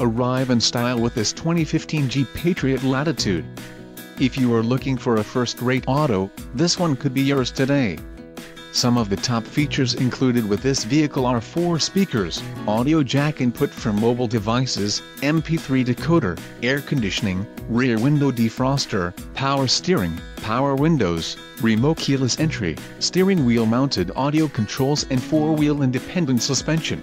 Arrive in style with this 2015 Jeep Patriot Latitude. If you are looking for a first-rate auto, this one could be yours today. Some of the top features included with this vehicle are 4 speakers, audio jack input from mobile devices, MP3 decoder, air conditioning, rear window defroster, power steering, power windows, remote keyless entry, steering wheel mounted audio controls and 4-wheel independent suspension.